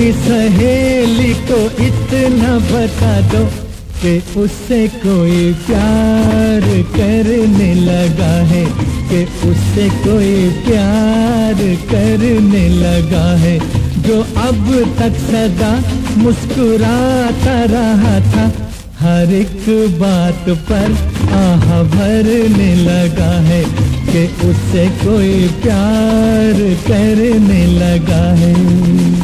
अपनी सहेली को इतना बता दो कि उससे कोई प्यार करने लगा है, कि उससे कोई प्यार करने लगा है, जो अब तक सदा मुस्कुराता रहा था। हर एक बात पर आह भरने लगा है कि उससे कोई प्यार करने लगा है।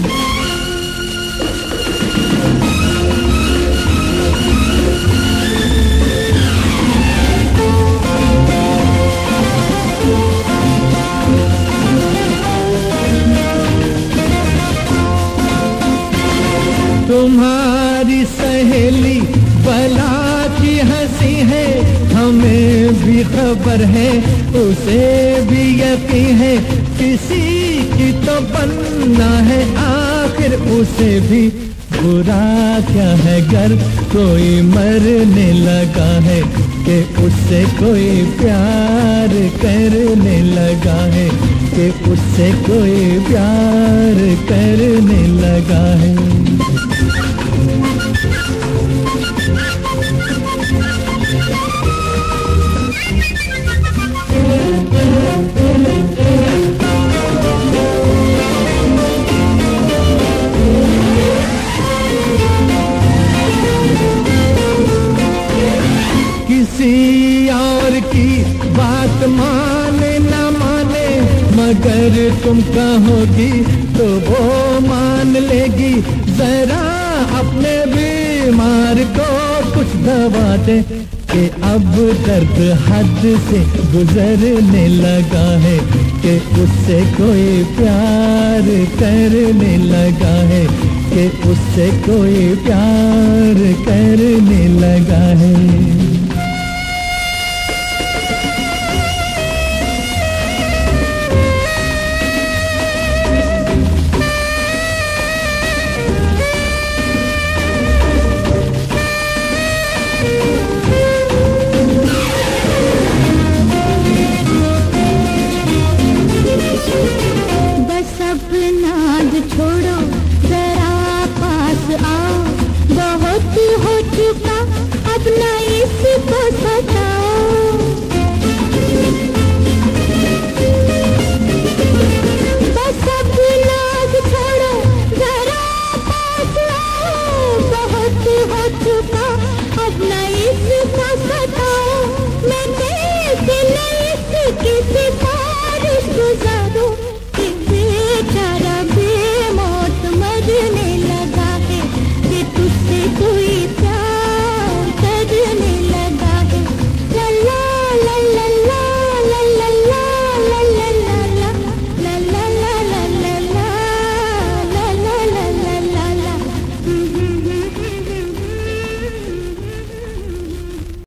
तुम्हारी सहेली बला की हँसी है, हमें भी खबर है, उसे भी यकीन है, किसी की तो बनना है आखिर, उसे भी। बुरा क्या है घर, कोई मरने लगा है कि उससे कोई प्यार करने लगा है कि उससे कोई प्यार करने लगा है। किसी मगर तुम कहोगी तो वो मान लेगी। जरा अपने बीमार को कुछ दवा दे कि अब दर्द हद से गुजरने लगा है, कि उससे कोई प्यार करने लगा है, कि उससे कोई प्यार करने लगा है।